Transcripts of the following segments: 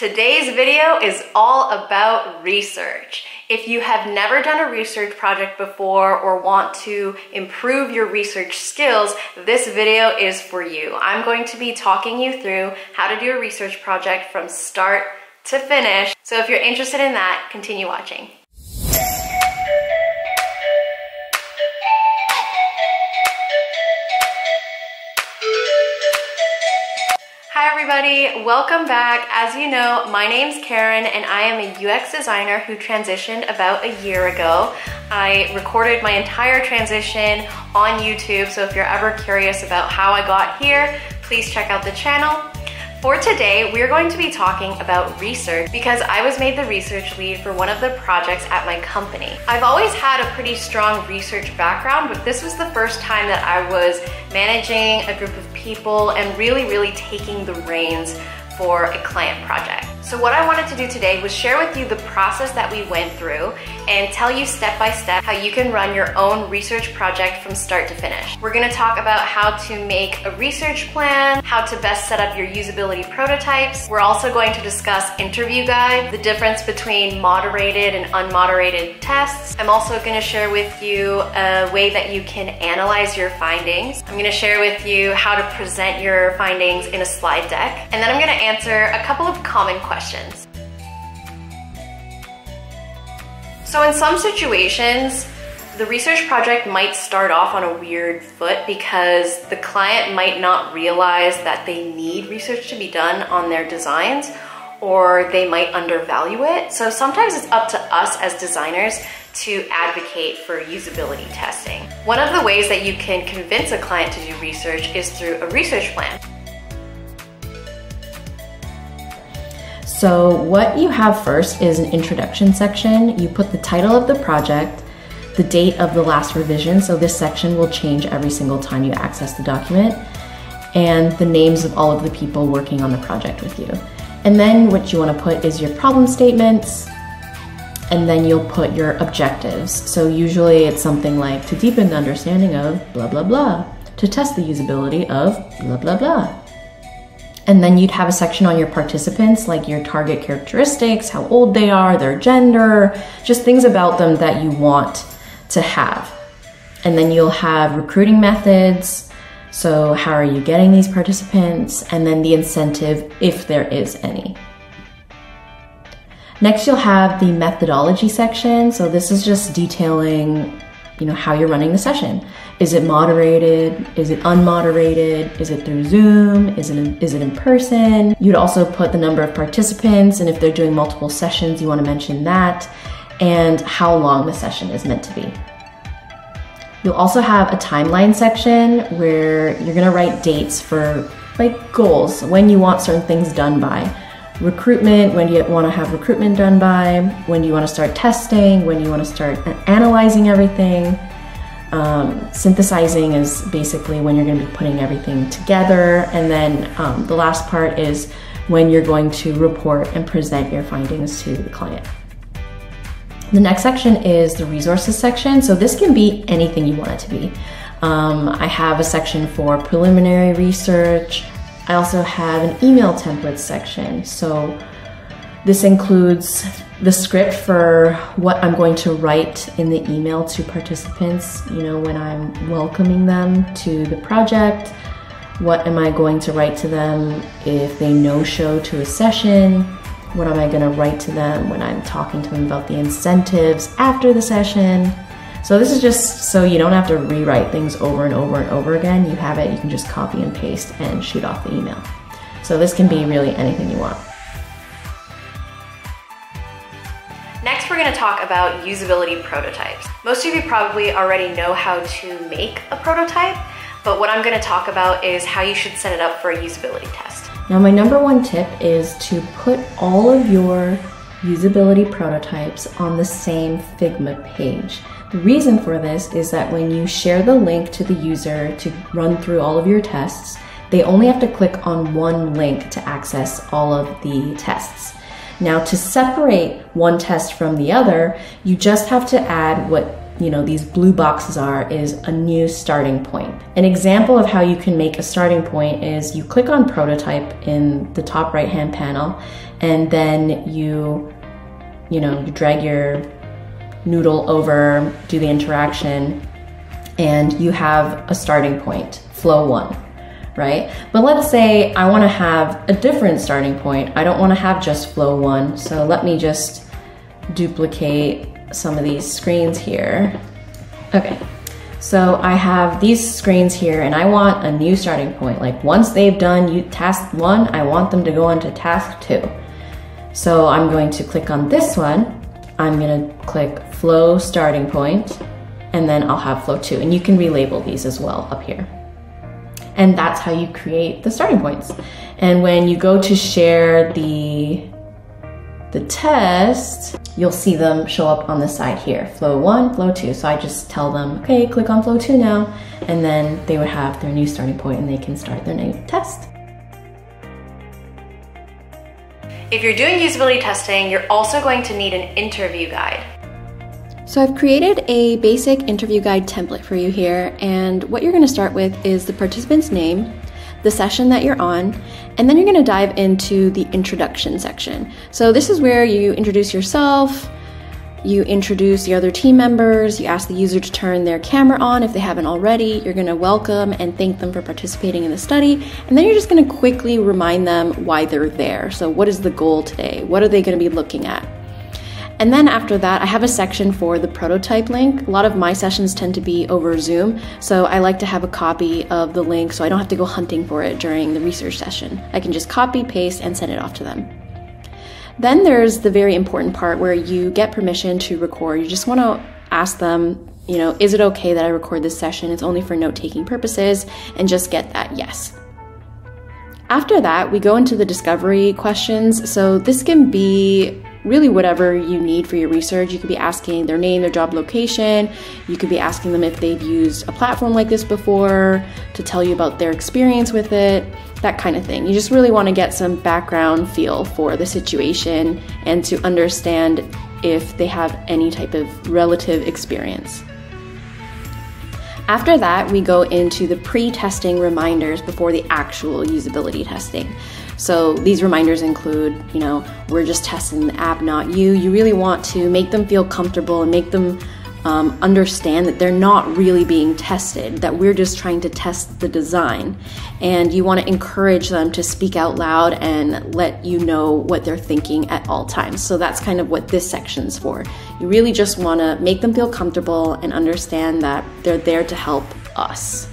Today's video is all about research. If you have never done a research project before or want to improve your research skills, this video is for you. I'm going to be talking you through how to do a research project from start to finish. So if you're interested in that, continue watching. Everybody, welcome back. As you know, my name's Karen and I am a UX designer who transitioned about a year ago. I recorded my entire transition on YouTube, so if you're ever curious about how I got here, please check out the channel. For today, we're going to be talking about research because I was made the research lead for one of the projects at my company. I've always had a pretty strong research background, but this was the first time that I was managing a group of people and really, really taking the reins for a client project. So what I wanted to do today was share with you the process that we went through and tell you step by step how you can run your own research project from start to finish. We're gonna talk about how to make a research plan, how to best set up your usability prototypes. We're also going to discuss interview guide, the difference between moderated and unmoderated tests. I'm also gonna share with you a way that you can analyze your findings. I'm gonna share with you how to present your findings in a slide deck. And then I'm gonna answer a couple of common questions questions. So in some situations, the research project might start off on a weird foot because the client might not realize that they need research to be done on their designs or they might undervalue it. So sometimes it's up to us as designers to advocate for usability testing. One of the ways that you can convince a client to do research is through a research plan. So what you have first is an introduction section. You put the title of the project, the date of the last revision, so this section will change every single time you access the document, and the names of all of the people working on the project with you. And then what you want to put is your problem statements, and then you'll put your objectives. So usually it's something like to deepen the understanding of blah blah blah, to test the usability of blah blah blah. And then you'd have a section on your participants, like your target characteristics, how old they are, their gender, just things about them that you want to have. And then you'll have recruiting methods. So, how are you getting these participants? And then the incentive, if there is any. Next, you'll have the methodology section. So, this is just detailing you know how you're running the session. Is it moderated? Is it unmoderated? Is it through zoom? Is it in, is it in person? You'd also put the number of participants and if they're doing multiple sessions you want to mention that and how long the session is meant to be. You'll also have a timeline section where you're going to write dates for like goals when you want certain things done by recruitment, when do you want to have recruitment done by, when do you want to start testing, when do you want to start analyzing everything. Um, synthesizing is basically when you're going to be putting everything together. And then um, the last part is when you're going to report and present your findings to the client. The next section is the resources section. So this can be anything you want it to be. Um, I have a section for preliminary research, I also have an email template section. So this includes the script for what I'm going to write in the email to participants, you know, when I'm welcoming them to the project. What am I going to write to them if they no show to a session? What am I going to write to them when I'm talking to them about the incentives after the session? So this is just so you don't have to rewrite things over and over and over again. You have it, you can just copy and paste and shoot off the email. So this can be really anything you want. Next, we're gonna talk about usability prototypes. Most of you probably already know how to make a prototype, but what I'm gonna talk about is how you should set it up for a usability test. Now, my number one tip is to put all of your usability prototypes on the same Figma page. The reason for this is that when you share the link to the user to run through all of your tests, they only have to click on one link to access all of the tests. Now to separate one test from the other, you just have to add what you know these blue boxes are is a new starting point. An example of how you can make a starting point is you click on prototype in the top right hand panel and then you, you know, you drag your noodle over, do the interaction, and you have a starting point, flow one, right? But let's say I wanna have a different starting point. I don't wanna have just flow one, so let me just duplicate some of these screens here. Okay, so I have these screens here and I want a new starting point. Like once they've done task one, I want them to go on to task two. So I'm going to click on this one. I'm gonna click flow starting point and then I'll have flow two. And you can relabel these as well up here. And that's how you create the starting points. And when you go to share the the test, you'll see them show up on the side here, flow one, flow two. So I just tell them, okay, click on flow two now, and then they would have their new starting point and they can start their new test. If you're doing usability testing, you're also going to need an interview guide. So I've created a basic interview guide template for you here, and what you're gonna start with is the participant's name, the session that you're on, and then you're gonna dive into the introduction section. So this is where you introduce yourself, you introduce the other team members, you ask the user to turn their camera on if they haven't already, you're gonna welcome and thank them for participating in the study, and then you're just gonna quickly remind them why they're there. So what is the goal today? What are they gonna be looking at? And then after that, I have a section for the prototype link. A lot of my sessions tend to be over Zoom, so I like to have a copy of the link so I don't have to go hunting for it during the research session. I can just copy, paste, and send it off to them. Then there's the very important part where you get permission to record. You just want to ask them, you know, is it okay that I record this session? It's only for note taking purposes, and just get that yes. After that, we go into the discovery questions. So this can be really whatever you need for your research. You could be asking their name, their job location. You could be asking them if they've used a platform like this before to tell you about their experience with it, that kind of thing. You just really want to get some background feel for the situation and to understand if they have any type of relative experience. After that, we go into the pre testing reminders before the actual usability testing. So these reminders include, you know, we're just testing the app, not you. You really want to make them feel comfortable and make them um, understand that they're not really being tested, that we're just trying to test the design. And you want to encourage them to speak out loud and let you know what they're thinking at all times. So that's kind of what this section's for. You really just want to make them feel comfortable and understand that they're there to help us.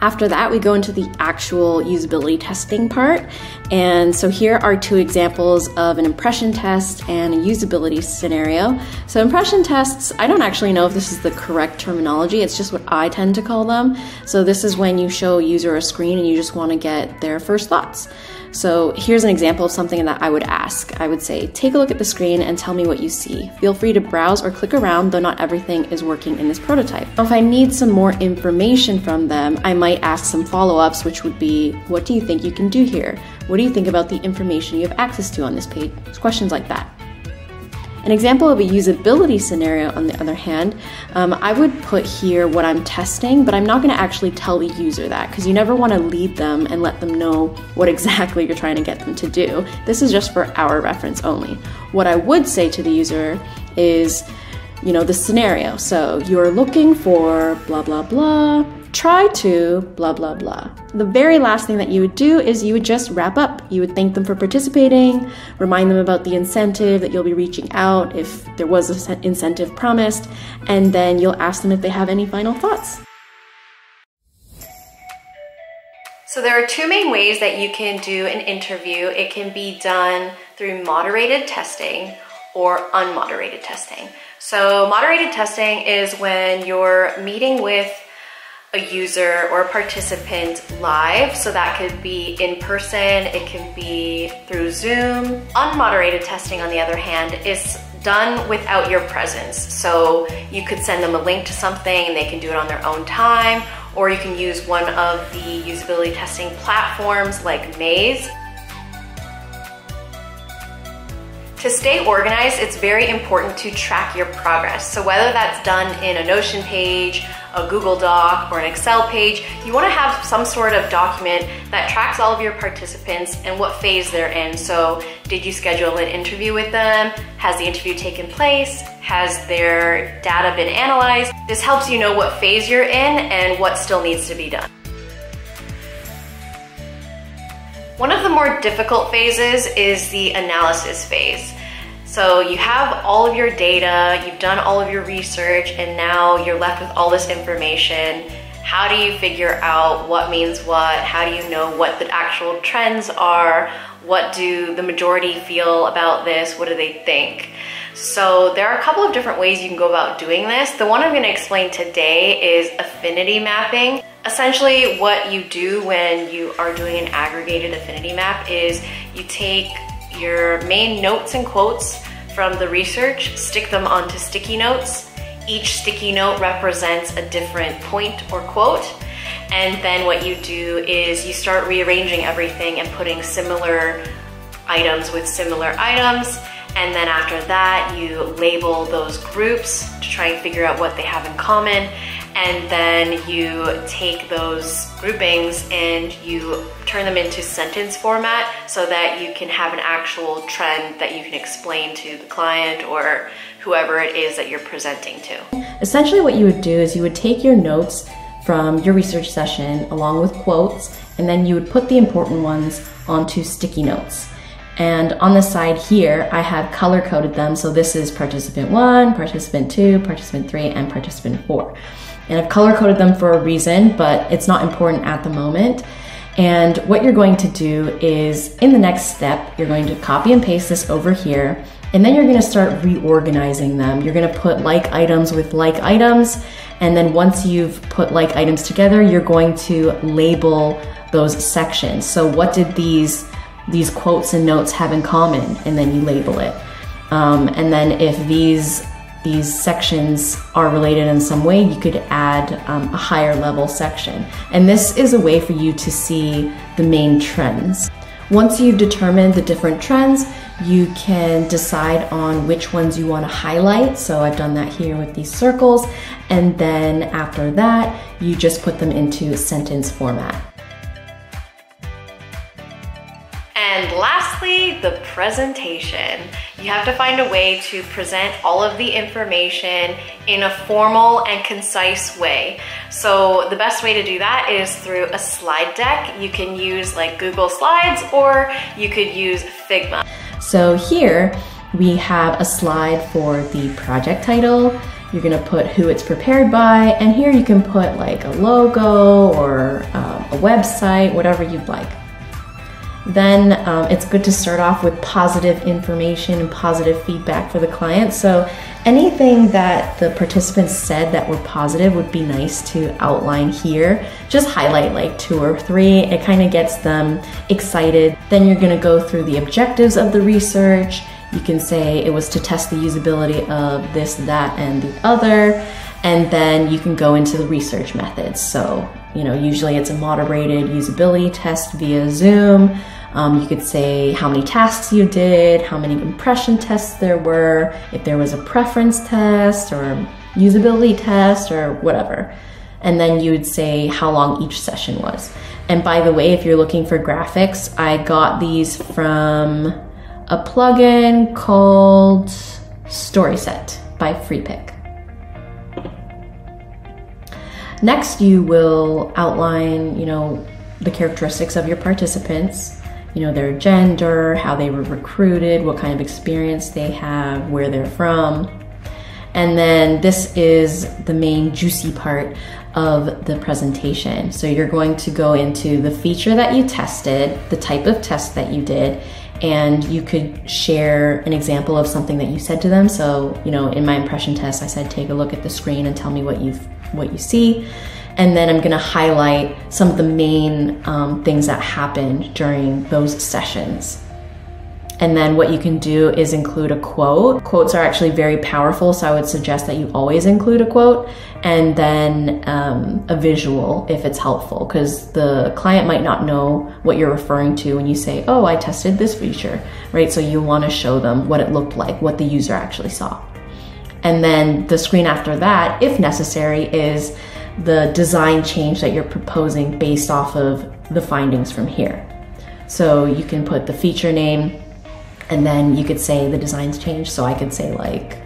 After that, we go into the actual usability testing part. And so here are two examples of an impression test and a usability scenario. So impression tests, I don't actually know if this is the correct terminology. It's just what I tend to call them. So this is when you show a user a screen and you just want to get their first thoughts. So here's an example of something that I would ask. I would say, take a look at the screen and tell me what you see. Feel free to browse or click around, though not everything is working in this prototype. If I need some more information from them, I might ask some follow-ups, which would be, what do you think you can do here? What do you think about the information you have access to on this page? Questions like that. An example of a usability scenario, on the other hand, um, I would put here what I'm testing, but I'm not going to actually tell the user that because you never want to lead them and let them know what exactly you're trying to get them to do. This is just for our reference only. What I would say to the user is, you know, the scenario. So you're looking for blah, blah, blah try to blah blah blah. The very last thing that you would do is you would just wrap up. You would thank them for participating, remind them about the incentive that you'll be reaching out if there was an incentive promised, and then you'll ask them if they have any final thoughts. So there are two main ways that you can do an interview. It can be done through moderated testing or unmoderated testing. So moderated testing is when you're meeting with a user or a participant live. So that could be in person, it can be through Zoom. Unmoderated testing, on the other hand, is done without your presence. So you could send them a link to something and they can do it on their own time, or you can use one of the usability testing platforms like Maze. To stay organized, it's very important to track your progress. So whether that's done in a Notion page, a Google Doc or an Excel page. You wanna have some sort of document that tracks all of your participants and what phase they're in. So did you schedule an interview with them? Has the interview taken place? Has their data been analyzed? This helps you know what phase you're in and what still needs to be done. One of the more difficult phases is the analysis phase. So you have all of your data, you've done all of your research, and now you're left with all this information. How do you figure out what means what? How do you know what the actual trends are? What do the majority feel about this? What do they think? So there are a couple of different ways you can go about doing this. The one I'm gonna explain today is affinity mapping. Essentially what you do when you are doing an aggregated affinity map is you take your main notes and quotes from the research, stick them onto sticky notes. Each sticky note represents a different point or quote. And then what you do is you start rearranging everything and putting similar items with similar items. And then after that, you label those groups to try and figure out what they have in common and then you take those groupings and you turn them into sentence format so that you can have an actual trend that you can explain to the client or whoever it is that you're presenting to. Essentially what you would do is you would take your notes from your research session along with quotes and then you would put the important ones onto sticky notes. And on the side here, I have color coded them. So this is participant one, participant two, participant three, and participant four. And I've color coded them for a reason, but it's not important at the moment. And what you're going to do is in the next step, you're going to copy and paste this over here. And then you're gonna start reorganizing them. You're gonna put like items with like items. And then once you've put like items together, you're going to label those sections. So what did these, these quotes and notes have in common? And then you label it. Um, and then if these these sections are related in some way, you could add um, a higher level section. And this is a way for you to see the main trends. Once you've determined the different trends, you can decide on which ones you want to highlight. So I've done that here with these circles. And then after that, you just put them into sentence format. And lastly, the presentation. You have to find a way to present all of the information in a formal and concise way. So the best way to do that is through a slide deck. You can use like Google Slides or you could use Figma. So here we have a slide for the project title. You're gonna put who it's prepared by, and here you can put like a logo or um, a website, whatever you'd like then um, it's good to start off with positive information and positive feedback for the client. So anything that the participants said that were positive would be nice to outline here. Just highlight like two or three. It kind of gets them excited. Then you're going to go through the objectives of the research. You can say it was to test the usability of this, that, and the other. And then you can go into the research methods. So, you know, usually it's a moderated usability test via Zoom. Um, you could say how many tasks you did, how many impression tests there were, if there was a preference test or usability test or whatever. And then you would say how long each session was. And by the way, if you're looking for graphics, I got these from a plugin called StorySet by Freepik. Next, you will outline, you know, the characteristics of your participants you know, their gender, how they were recruited, what kind of experience they have, where they're from. And then this is the main juicy part of the presentation. So you're going to go into the feature that you tested, the type of test that you did, and you could share an example of something that you said to them. So, you know, in my impression test, I said, take a look at the screen and tell me what you what you see and then I'm gonna highlight some of the main um, things that happened during those sessions. And then what you can do is include a quote. Quotes are actually very powerful, so I would suggest that you always include a quote and then um, a visual if it's helpful, because the client might not know what you're referring to when you say, oh, I tested this feature, right? So you wanna show them what it looked like, what the user actually saw. And then the screen after that, if necessary, is the design change that you're proposing based off of the findings from here. So you can put the feature name and then you could say the design's changed. So I could say like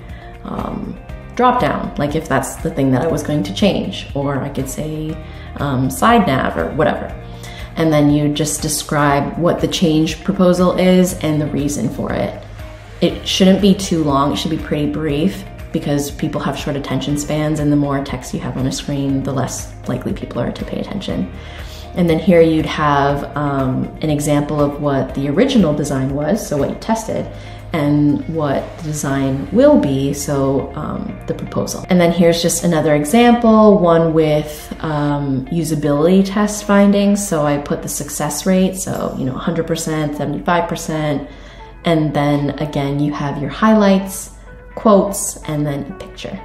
um, drop down, like if that's the thing that I was going to change, or I could say um, side nav or whatever. And then you just describe what the change proposal is and the reason for it. It shouldn't be too long, it should be pretty brief because people have short attention spans, and the more text you have on a screen, the less likely people are to pay attention. And then here you'd have um, an example of what the original design was, so what you tested, and what the design will be, so um, the proposal. And then here's just another example, one with um, usability test findings. So I put the success rate, so you know 100%, 75%, and then again you have your highlights, quotes, and then a picture.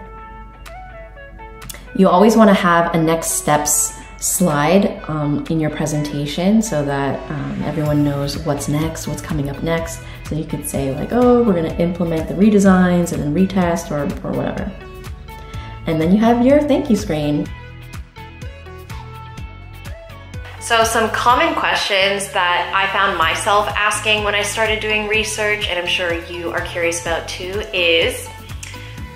You always want to have a next steps slide um, in your presentation so that um, everyone knows what's next, what's coming up next. So you could say like, oh, we're gonna implement the redesigns and then retest or, or whatever. And then you have your thank you screen. So some common questions that I found myself asking when I started doing research, and I'm sure you are curious about too, is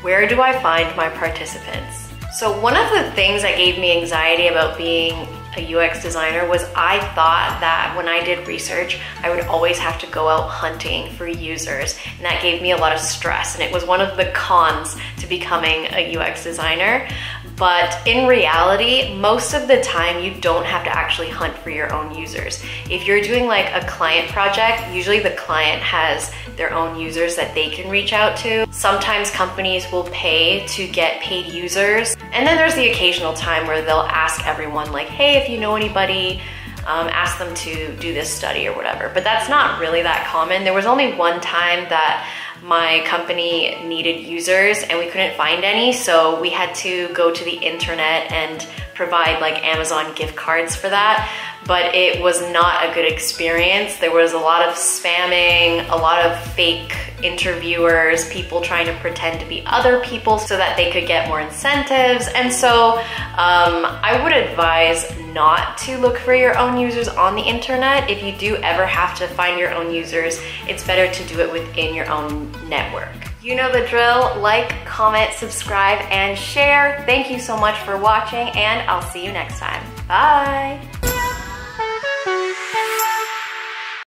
where do I find my participants? So one of the things that gave me anxiety about being a UX designer was I thought that when I did research, I would always have to go out hunting for users. And that gave me a lot of stress. And it was one of the cons to becoming a UX designer. But in reality, most of the time you don't have to actually hunt for your own users. If you're doing like a client project, usually the client has their own users that they can reach out to. Sometimes companies will pay to get paid users. And then there's the occasional time where they'll ask everyone like, hey, if you know anybody, um, ask them to do this study or whatever. But that's not really that common. There was only one time that my company needed users and we couldn't find any, so we had to go to the internet and provide like Amazon gift cards for that. But it was not a good experience. There was a lot of spamming, a lot of fake interviewers, people trying to pretend to be other people so that they could get more incentives. And so um, I would advise not to look for your own users on the internet. If you do ever have to find your own users, it's better to do it within your own network. You know the drill, like, comment, subscribe, and share. Thank you so much for watching, and I'll see you next time. Bye!